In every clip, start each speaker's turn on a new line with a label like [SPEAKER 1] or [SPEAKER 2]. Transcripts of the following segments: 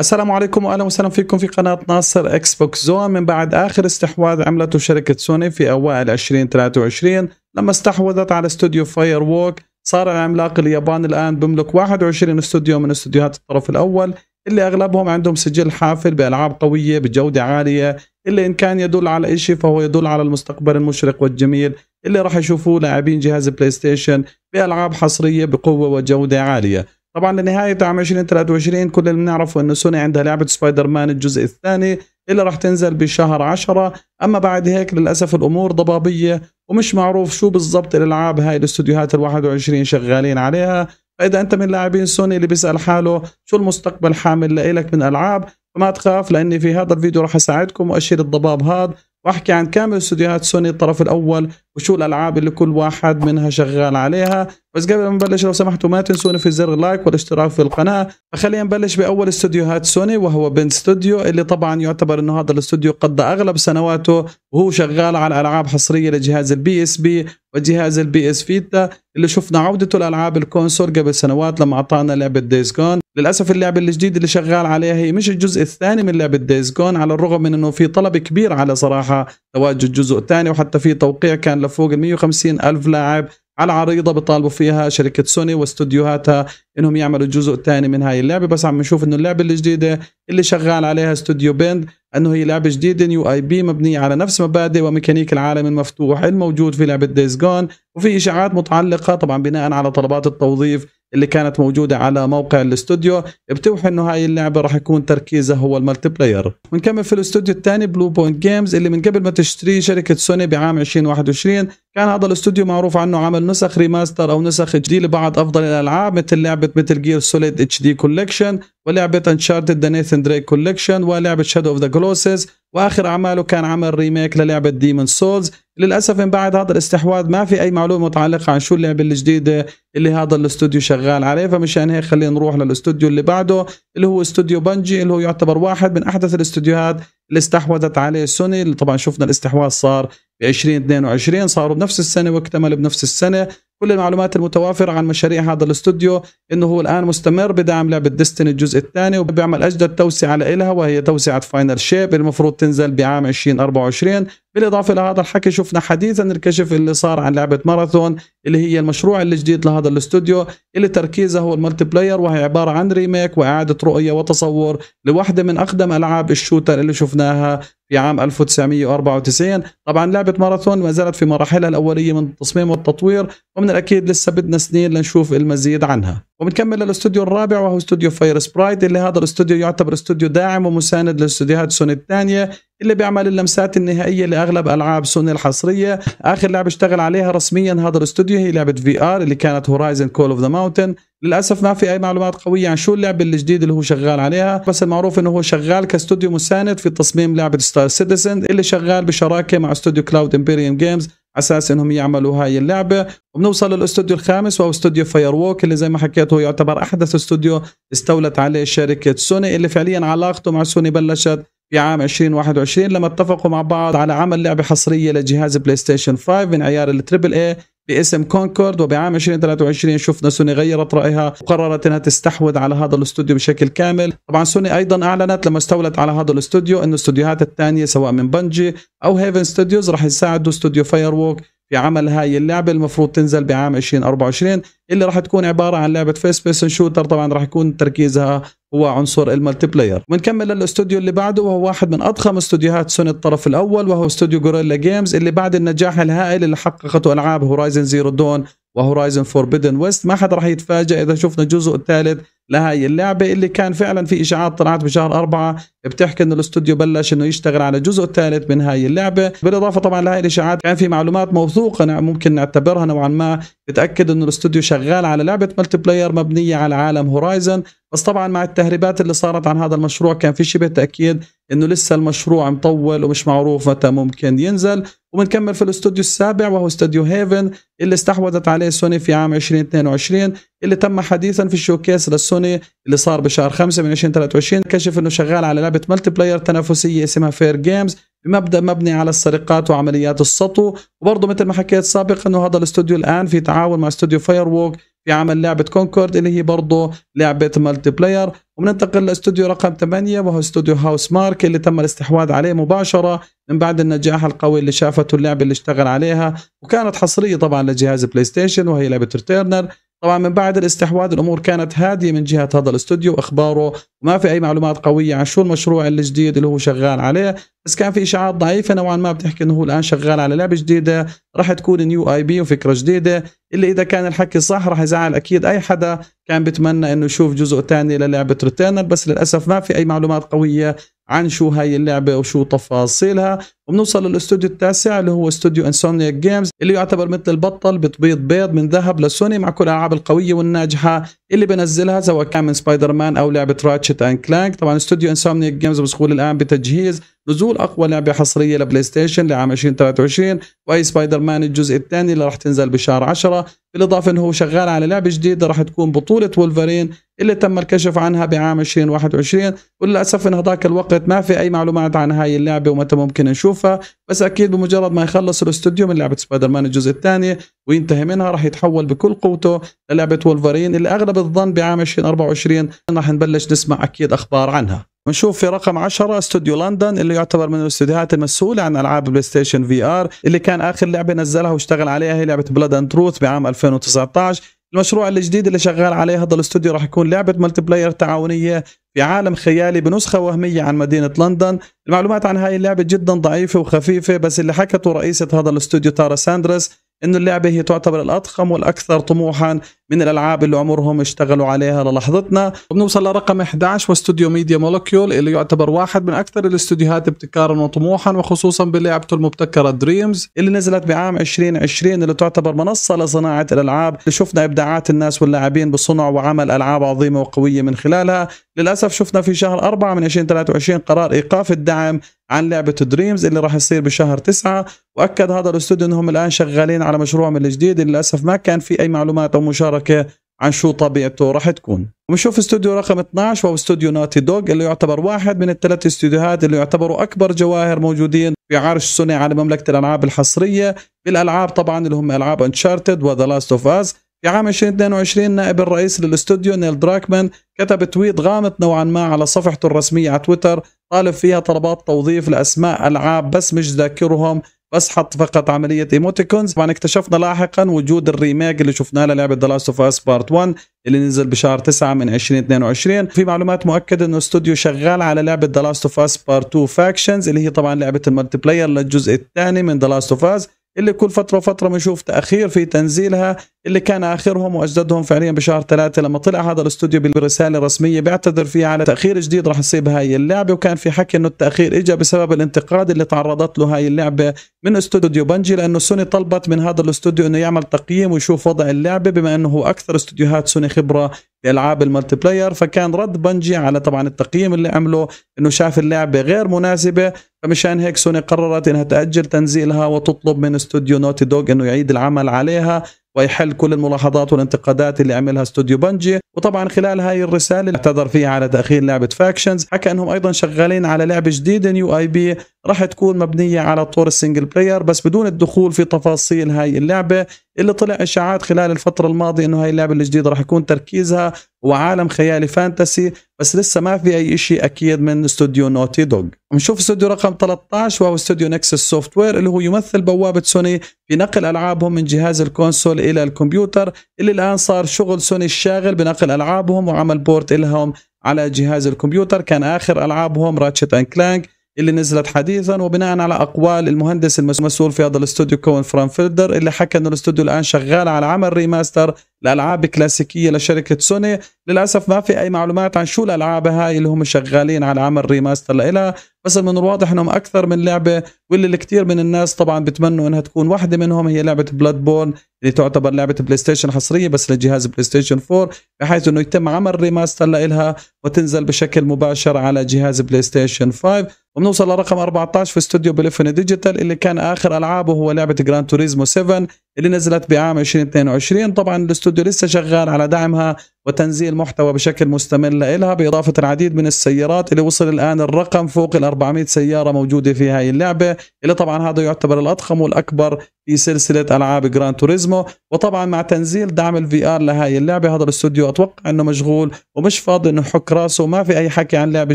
[SPEAKER 1] السلام عليكم واهلا وسهلا فيكم في قناة ناصر Xbox Zone من بعد آخر استحواذ عملته شركة سوني في أوائل 2023 لما استحوذت على استوديو Firewalk صار العملاق الياباني الآن بيملك 21 استوديو من استوديوهات الطرف الأول اللي أغلبهم عندهم سجل حافل بألعاب قوية بجودة عالية اللي إن كان يدل على شيء فهو يدل على المستقبل المشرق والجميل اللي راح يشوفوه لاعبين جهاز PlayStation بألعاب حصرية بقوة وجودة عالية. طبعا لنهاية عام 2023 كل اللي بنعرفه إنه سوني عندها لعبة سبايدر مان الجزء الثاني اللي راح تنزل بشهر 10 أما بعد هيك للأسف الأمور ضبابية ومش معروف شو بالضبط الألعاب هاي الاستوديوهات ال 21 شغالين عليها. فإذا أنت من لاعبين سوني اللي بيسأل حاله شو المستقبل حامل لإلك من ألعاب فما تخاف لأني في هذا الفيديو راح أساعدكم واشيل الضباب هذا وأحكي عن كامل استوديوهات سوني الطرف الأول. وشو الألعاب اللي كل واحد منها شغال عليها. بس قبل ما نبلش لو سمحتوا ما تنسوني في زر ال like والاشتراك في القناة. فخلينا نبلش بأول استوديوهات سوني وهو Bend Studio اللي طبعا يعتبر إنه هذا الاستوديو قضى أغلب سنواته وهو شغال على ألعاب حصرية لجهاز ال PSP وجهاز ال PS Vita اللي شفنا عودته لالعاب ال console قبل سنوات لما أعطانا لعبة Days Gone للأسف اللعبة الجديدة اللي شغال عليها هي مش الجزء الثاني من لعبة Days Gone على الرغم من إنه في طلب كبير على صراحة تواجد جزء ثاني وحتى في توقيع كان لفوق ال 150 ألف لاعب على عريضة بيطالبوا فيها شركة سوني واستوديوهاتها إنهم يعملوا جزء ثاني من هاي اللعبة. بس عم نشوف إنه اللعبة الجديدة اللي شغال عليها استوديو Bend إنه هي لعبة جديدة new IP مبنية على نفس مبادئ وميكانيك العالم المفتوح الموجود في لعبة Days Gone وفي إشاعات متعلقة طبعا بناء على طلبات التوظيف اللي كانت موجودة على موقع الاستوديو. بتوحي إنه هاي اللعبة راح يكون تركيزها هو ال multiplayer. ونكمل في الاستوديو الثاني Bluepoint Games اللي من قبل ما تشتري شركة سوني بعام 2021 كان هذا الاستوديو معروف عنه عمل نسخ remaster أو نسخ جديدة لبعض أفضل الألعاب مثل لعبة Metal Gear Solid HD Collection ولعبة Uncharted The Nathan Drake Collection ولعبة Shadow of the Colossus وآخر أعماله كان عمل remake للعبة Demon's Souls للأسف من بعد هذا الاستحواذ ما في أي معلومة متعلقة عن شو اللعبة الجديدة اللي هذا الاستوديو شغال عليه فمشان هيك خلينا نروح للاستوديو اللي بعده اللي هو استوديو Bungie اللي هو يعتبر واحد من أحدث الاستوديوهات اللي استحوذت عليه سوني. اللي طبعا شفنا الاستحواذ صار ب 2022 صاروا بنفس السنة واكتمل بنفس السنة. كل المعلومات المتوافرة عن مشاريع هذا الاستوديو إنه هو الآن مستمر بدعم لعبة Destiny الجزء الثاني وبيعمل أجدد توسعة لها وهي توسعة Final Shape المفروض تنزل بعام 2024 بالإضافة لهذا الحكي شفنا حديثا الكشف اللي صار عن لعبة ماراثون اللي هي المشروع الجديد لهذا الاستوديو اللي تركيزه هو ال multiplayer وهي عبارة عن remake وإعادة رؤية وتصور لواحدة من أقدم ألعاب ال shooter اللي شفناها في عام 1994 طبعا لعبة ماراثون ما زالت في مراحلها الأولية من التصميم والتطوير ومن الأكيد لسه بدنا سنين لنشوف المزيد عنها. وبنكمل للاستوديو الرابع وهو استوديو Firesprite اللي هذا الاستوديو يعتبر استوديو داعم ومساند لاستوديوهات سوني الثانية اللي بيعمل اللمسات النهائية لأغلب ألعاب سوني الحصرية. آخر لعبة اشتغل عليها رسميا هذا الاستوديو هي لعبة VR اللي كانت Horizon Call of the Mountain للأسف ما في أي معلومات قوية عن شو اللعبة الجديده اللي هو شغال عليها بس المعروف إنه هو شغال كاستوديو مساند في تصميم لعبة Star Citizen اللي شغال بشراكة مع استوديو Cloud Imperium Games أساس إنهم يعملوا هاي اللعبة. وبنوصل للاستوديو الخامس وهو استوديو Firewalk اللي زي ما حكيت هو يعتبر أحدث استوديو استولت عليه شركة سوني اللي فعليا علاقته مع سوني بلشت في عام 2021 لما اتفقوا مع بعض على عمل لعبة حصرية لجهاز PlayStation 5 من عيار ال triple A باسم كونكورد وبعام 2023 شفنا سوني غيرت رأيها وقررت إنها تستحوذ على هذا الاستوديو بشكل كامل. طبعا سوني أيضا أعلنت لما استولت على هذا الاستوديو إنه الاستوديوهات الثانية سواء من Bungie أو Haven Studios راح يساعدوا استوديو Firewalk في عمل هاي اللعبة المفروض تنزل بعام 2024 اللي راح تكون عبارة عن لعبة first person shooter طبعا راح يكون تركيزها هو عنصر ال multiplayer ونكمل للاستوديو اللي بعده وهو واحد من أضخم استوديوهات سوني الطرف الأول وهو استوديو Guerrilla Games اللي بعد النجاح الهائل اللي حققته ألعاب Horizon Zero Dawn و Horizon Forbidden West ما حدا راح يتفاجئ إذا شفنا الجزء الثالث لهي اللعبة اللي كان فعلا في إشاعات طلعت بشهر أربعة بتحكي إنه الاستوديو بلش إنه يشتغل على الجزء الثالث من هاي اللعبة. بالإضافة طبعا لهي الإشاعات كان في معلومات موثوقة ممكن نعتبرها نوعا ما بتأكد إنه الاستوديو شغال على لعبة multiplayer مبنية على عالم Horizon بس طبعا مع التهريبات اللي صارت عن هذا المشروع كان في شبه تأكيد إنه لسه المشروع مطول ومش معروف متى ممكن ينزل. وبنكمل في الاستوديو السابع وهو استوديو Haven اللي استحوذت عليه سوني في عام 2022 اللي تم حديثا في ال showcase للسوني اللي صار بشهر 5 من 2023 كشف إنه شغال على لعبة multiplayer تنافسية اسمها Fairgames بمبدأ مبني على السرقات وعمليات السطو. وبرضه مثل ما حكيت سابقا إنه هذا الاستوديو الآن في تعاون مع استوديو Firewalk في عمل لعبة كونكورد اللي هي برضه لعبة multiplayer وبننتقل لإستوديو رقم 8 وهو استوديو Housemarque اللي تم الاستحواذ عليه مباشرة من بعد النجاح القوي اللي شافته اللعبة اللي اشتغل عليها. وكانت حصرية طبعا لجهاز بلاي ستيشن وهي لعبة Returnal طبعا من بعد الاستحواذ الأمور كانت هادية من جهة هذا الاستوديو واخباره وما في أي معلومات قوية عن شو المشروع الجديد اللي هو شغال عليه بس كان في إشاعات ضعيفة نوعا ما بتحكي إنه هو الآن شغال على لعبة جديدة راح تكون new IP وفكره جديدة اللي إذا كان الحكي صح راح يزعل أكيد أي حدا كان بيتمنى إنه يشوف جزء ثاني للعبة Returnal بس للأسف ما في أي معلومات قوية عن شو هاي اللعبة وشو تفاصيلها. وبنوصل للاستوديو التاسع اللي هو استوديو Insomniac Games اللي يعتبر مثل البطة بتبيض بيض من ذهب لسوني مع كل الالعاب القوية والناجحة اللي بنزلها سواء كان من سبايدر مان أو لعبة Ratchet and Clank. طبعا استوديو Insomniac Games مسؤول الآن بتجهيز نزول أقوى لعبة حصرية لبلاي ستيشن لعام 2023 واي سبايدر مان الجزء الثاني اللي راح تنزل بشهر 10 بالإضافة إنه هو شغال على لعبة جديدة راح تكون بطولة وولفرين اللي تم الكشف عنها بعام 2021 وللأسف إن هذاك الوقت ما في أي معلومات عن هاي اللعبة ومتى ممكن نشوفها بس أكيد بمجرد ما يخلص الاستوديو من لعبة سبايدر مان الجزء الثاني وينتهي منها راح يتحول بكل قوته للعبة وولفرين اللي أغلب الظن بعام 2024 راح نبلش نسمع أكيد أخبار عنها. ونشوف في رقم 10 استوديو لندن اللي يعتبر من الاستوديوهات المسؤولة عن ألعاب بلاي ستيشن VR اللي كان آخر لعبة نزلها واشتغل عليها هي لعبة Blood and Truth بعام 2019 المشروع الجديد اللي شغال عليه هذا الاستوديو راح يكون لعبة multiplayer تعاونية في عالم خيالي بنسخة وهمية عن مدينة لندن. المعلومات عن هاي اللعبة جدا ضعيفة وخفيفة بس اللي حكته رئيسة هذا الاستوديو تارا ساندرس إنه اللعبة هي تعتبر الأضخم والأكثر طموحا من الألعاب اللي عمرهم اشتغلوا عليها للحظتنا. وبنوصل لرقم 11 واستوديو Media Molecule اللي يعتبر واحد من أكثر الاستوديوهات ابتكارا وطموحا وخصوصا بلعبته المبتكرة Dreams اللي نزلت بعام 2020 اللي تعتبر منصة لصناعة الألعاب. اللي شفنا إبداعات الناس واللاعبين بصنع وعمل ألعاب عظيمة وقوية من خلالها. للأسف شفنا في شهر 4 من 2023 قرار إيقاف الدعم عن لعبة Dreams اللي راح يصير بشهر 9 وأكد هذا الأستوديو أنهم الآن شغالين على مشروعهم الجديد. للأسف ما كان في أي معلومات أو مشاركة عن شو طبيعته راح تكون. ونشوف استوديو رقم 12 وهو استوديو Naughty Dog اللي يعتبر واحد من الثلاث استوديوهات اللي يعتبروا أكبر جواهر موجودين في عرش سوني على مملكة الألعاب الحصرية. بالألعاب طبعا اللي هم ألعاب Uncharted و The Last of Us في عام 2022 نائب الرئيس للأستوديو نيل دراكمان كتب tweet غامض نوعا ما على صفحته الرسمية على تويتر طالب فيها طلبات توظيف لأسماء ألعاب بس مش ذاكرهم. بس حط فقط عملية emoticons. طبعا اكتشفنا لاحقا وجود ال remake اللي شفناه للعبة The Last of Us Part 1 اللي نزل بشهر 9 من 2022 في معلومات مؤكدة إنه استوديو شغال على لعبة The Last of Us Part 2 Factions اللي هي طبعا لعبة ال multiplayer للجزء الثاني من The Last of Us اللي كل فترة وفترة بنشوف تأخير في تنزيلها اللي كان آخرهم وأجددهم فعليا بشهر ثلاثة لما طلع هذا الاستوديو برسالة رسمية بيعتذر فيها على تأخير جديد راح يصيب هاي اللعبة وكان في حكي إنه التأخير اجى بسبب الانتقاد اللي تعرضت له هاي اللعبة من استوديو Bungie لأنه سوني طلبت من هذا الاستوديو إنه يعمل تقييم ويشوف وضع اللعبة بما إنه هو أكثر استوديوهات سوني خبرة العاب ال multiplayer فكان رد Bungie على طبعا التقييم اللي عمله إنه شاف اللعبة غير مناسبة فمشان هيك سوني قررت إنها تأجل تنزيلها وتطلب من استوديو Naughty Dog إنه يعيد العمل عليها ويحل كل الملاحظات والانتقادات اللي عملها استوديو Bungie. وطبعا خلال هاي الرسالة اعتذر فيها على تأخير لعبة Factions حكى إنهم أيضا شغالين على لعبة جديدة new IP راح تكون مبنية على طور ال single player بس بدون الدخول في تفاصيل هاي اللعبة اللي طلع إشاعات خلال الفترة الماضية إنه هاي اللعبة الجديدة راح يكون تركيزها على عالم خيالي fantasy بس لسه ما في أي شيء أكيد من استوديو Naughty Dog بنشوف استوديو رقم 13 وهو استوديو Nixxes Software اللي هو يمثل بوابة سوني في نقل ألعابهم من جهاز ال console إلى الكمبيوتر. اللي الآن صار شغل سوني الشاغل بنقل ألعابهم وعمل port لهم على جهاز الكمبيوتر. كان آخر ألعابهم Ratchet and Clank اللي نزلت حديثا وبناء على أقوال المهندس المسؤول في هذا الاستوديو كون فرانفيلدر اللي حكى إنه الاستوديو الآن شغال على عمل remaster لالعاب كلاسيكية لشركة سوني. للأسف ما في أي معلومات عن شو الألعاب هاي اللي هم شغالين على عمل remaster لها بس من الواضح إنهم أكثر من لعبة واللي الكثير من الناس طبعا بتمنوا إنها تكون واحدة منهم هي لعبة Bloodborne اللي تعتبر لعبة بلاي ستيشن حصرية بس لجهاز بلاي ستيشن 4 بحيث إنه يتم عمل remaster لها وتنزل بشكل مباشر على جهاز بلاي ستيشن 5 وبنوصل لرقم 14 في استوديو Polyphony Digital اللي كان آخر ألعابه هو لعبة Gran Turismo 7 اللي نزلت بعام 2022 طبعا الاستوديو لسه شغال على دعمها وتنزيل محتوى بشكل مستمر لها بإضافة العديد من السيارات اللي وصل الآن الرقم فوق ال 400 سيارة موجودة في هاي اللعبة اللي طبعا هذا يعتبر الأضخم والأكبر في سلسلة ألعاب Gran Turismo. وطبعا مع تنزيل دعم ال VR لهاي اللعبة هذا الاستوديو أتوقع أنه مشغول ومش فاضي أنه يحك راسه وما في أي حكي عن لعبة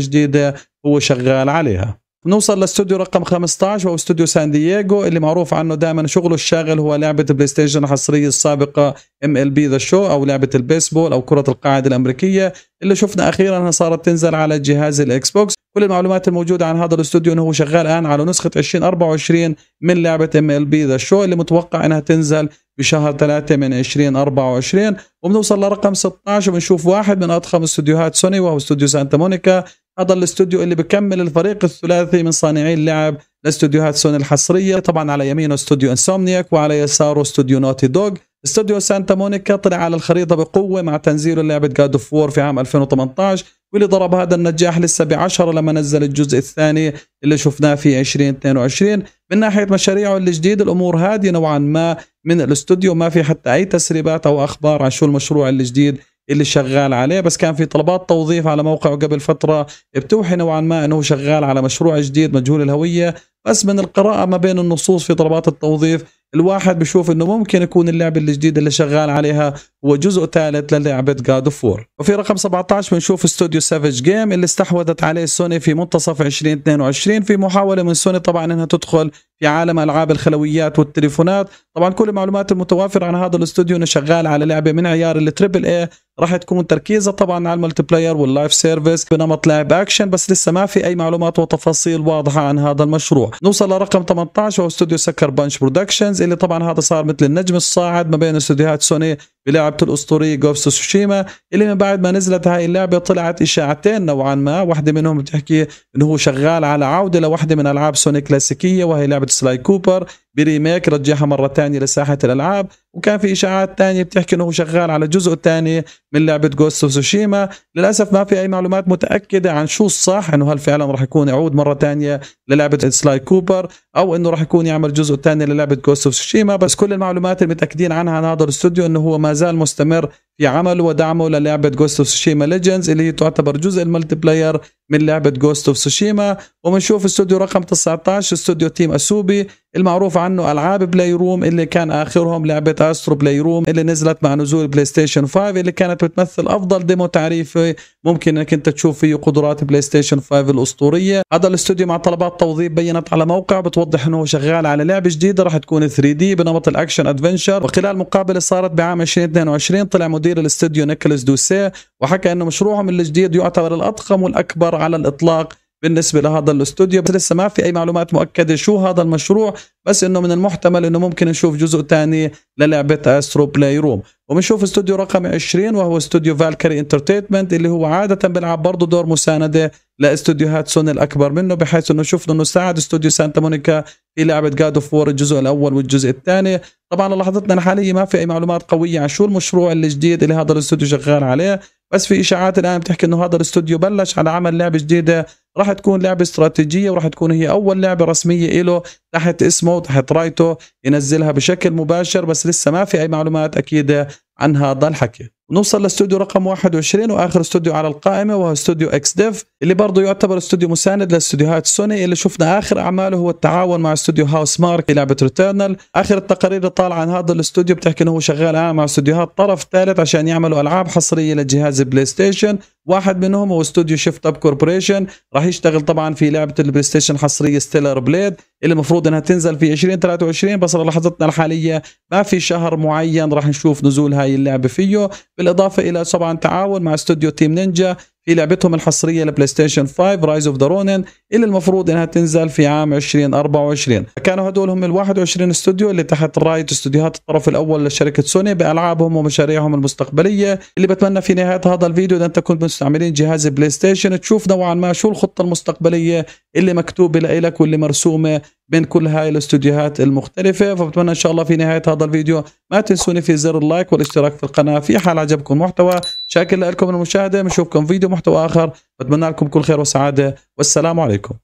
[SPEAKER 1] جديدة هو شغال عليها. نوصل لاستوديو رقم 15 وهو استوديو سان دييغو اللي معروف عنه دائما شغله الشاغل هو لعبة بلاي ستيشن الحصرية السابقة MLB The Show أو لعبة البيسبول أو كرة القاعدة الأمريكية اللي شفنا أخيرا انها صارت تنزل على جهاز الإكس بوكس. كل المعلومات الموجودة عن هذا الاستوديو إنه هو شغال الآن على نسخة 2024 من لعبة MLB The Show اللي متوقع إنها تنزل بشهر 3 من 2024 وبنوصل لرقم 16 وبنشوف واحد من أضخم استوديوهات سوني وهو استوديو سانتا مونيكا. هذا الاستوديو اللي بكمل الفريق الثلاثي من صانعي اللعب لاستوديوهات سوني الحصرية طبعا على يمينه استوديو Insomniac وعلى يساره استوديو Naughty Dog. استوديو سانتا مونيكا طلع على الخريطة بقوة مع تنزيل لعبه God of War في عام 2018 واللي ضرب هذا النجاح لسه ب 10 لما نزل الجزء الثاني اللي شفناه في 2022 من ناحية مشاريعه الجديد الأمور هادية نوعا ما من الاستوديو ما في حتى أي تسريبات أو أخبار عن شو المشروع الجديد اللي شغال عليه بس كان في طلبات توظيف على موقعه قبل فترة بتوحي نوعا ما إنه شغال على مشروع جديد مجهول الهوية. بس من القراءة ما بين النصوص في طلبات التوظيف الواحد بشوف إنه ممكن يكون اللعبة الجديدة اللي شغال عليها هو جزء ثالث للعبة God of War وفي رقم 17 بنشوف استوديو Savage Game اللي استحوذت عليه سوني في منتصف 2022 في محاولة من سوني طبعا إنها تدخل في عالم ألعاب الخلويات والتليفونات. طبعا كل المعلومات المتوافرة عن هذا الاستوديو إنه شغال على لعبة من عيار ال triple A راح تكون تركيزها طبعا على ال multiplayer وال live service بنمط لعب اكشن بس لسه ما في أي معلومات وتفاصيل واضحة عن هذا المشروع. نوصل لرقم 18 وهو استوديو Sucker Punch Productions اللي طبعا هذا صار مثل النجم الصاعد ما بين استوديوهات سوني بلعبة الأسطورية Ghost of Tsushima اللي من بعد ما نزلت هاي اللعبة طلعت إشاعتين نوعا ما. واحدة منهم بتحكي إنه هو شغال على عودة لوحدة من ألعاب سوني كلاسيكية وهي لعبة Sly Cooper ب remake يرجعها مرة تانية لساحة الألعاب. وكان في إشاعات تانية بتحكي هو شغال على جزء تاني من لعبة Ghost of Tsushima للأسف ما في أي معلومات متأكدة عن شو الصح إنه هل فعلا راح يكون يعود مرة تانية للعبة Sly Cooper أو إنه راح يكون يعمل جزء تاني للعبة Ghost of Tsushima بس كل المعلومات المتأكدين عنها عن هذا الاستوديو إنه هو ما زال مستمر في عمله ودعمه للعبة Ghost of Tsushima Legends اللي هي تعتبر جزء ال multiplayer من لعبة Ghost of Tsushima وبنشوف استوديو رقم 19 استوديو Team Asobi المعروف عنه ألعاب Playroom اللي كان آخرهم لعبة Astro's Playroom اللي نزلت مع نزول بلاي ستيشن 5 اللي كانت بتمثل أفضل demo تعريفي ممكن إنك أنت تشوف فيه قدرات بلاي ستيشن 5 الأسطورية. هذا الاستوديو مع طلبات توظيف بينت على موقع بتوضح إنه شغال على لعبة جديدة راح تكون 3D بنمط ال action adventure وخلال مقابله صارت بعام 2022 طلع مدير الاستوديو نيكولاس دوسيه وحكى إنه مشروعهم الجديد يعتبر الأضخم والأكبر على الإطلاق. بالنسبة لهذا الاستوديو بس لسه ما في أي معلومات مؤكدة شو هذا المشروع بس إنه من المحتمل إنه ممكن نشوف جزء ثاني للعبة Astro's Playroom وبنشوف استوديو رقم 20 وهو استوديو Valkyrie Entertainment اللي هو عادة بيلعب برضه دور مساندة لإستوديوهات سوني الأكبر منه بحيث إنه شفنا إنه ساعد استوديو سانتا مونيكا في لعبة God of War الجزء الأول والجزء الثاني. طبعا لحظتنا الحالية ما في أي معلومات قوية عن شو المشروع الجديد اللي هذا الاستوديو شغال عليه بس في إشاعات الآن بتحكي إنه هذا الاستوديو بلش على عمل لعبة جديدة راح تكون لعبة استراتيجية وراح تكون هي أول لعبة رسمية له تحت اسمه تحت رايته ينزلها بشكل مباشر بس لسه ما في أي معلومات أكيدة عن هذا الحكي ونوصل لاستوديو رقم 21 وآخر استوديو على القائمة وهو استوديو XDev اللي برضه يعتبر استوديو مساند لاستوديوهات سوني اللي شفنا آخر أعماله هو التعاون مع استوديو Housemarque في لعبة Returnal آخر التقارير اللي طالعة عن هذا الاستوديو بتحكي إنه هو شغال مع استوديوهات طرف ثالث عشان يعملوا ألعاب حصرية لجهاز بلاي ستيشن واحد منهم هو استوديو Shift Up Corporation راح يشتغل طبعا في لعبة البلاي ستيشن حصريه Stellar Blade اللي المفروض إنها تنزل في 2023 بس لحظتنا الحالية ما في شهر معين راح نشوف نزول هاي اللعبة فيه. بالإضافة إلى طبعا تعاون مع استوديو Team Ninja في لعبتهم الحصرية لبلاي ستيشن 5 Rise of the Ronin اللي المفروض إنها تنزل في عام 2024 كانوا هدول هم ال 21 استوديو اللي تحت رايه استوديوهات الطرف الأول لشركة سوني بألعابهم ومشاريعهم المستقبلية اللي بتمنى في نهاية هذا الفيديو اذا أنت كنت مستعملين جهاز بلاي ستيشن تشوف نوعا ما شو الخطة المستقبلية اللي مكتوبة لك واللي مرسومة بين كل هاي الاستوديوهات المختلفة. فبتمنى إن شاء الله في نهاية هذا الفيديو ما تنسوني في زر اللايك والاشتراك في القناة. في حال عجبكم المحتوى شاكر لكم المشاهدة بنشوفكم فيديو محتوى آخر بتمنى لكم كل خير وسعادة والسلام عليكم.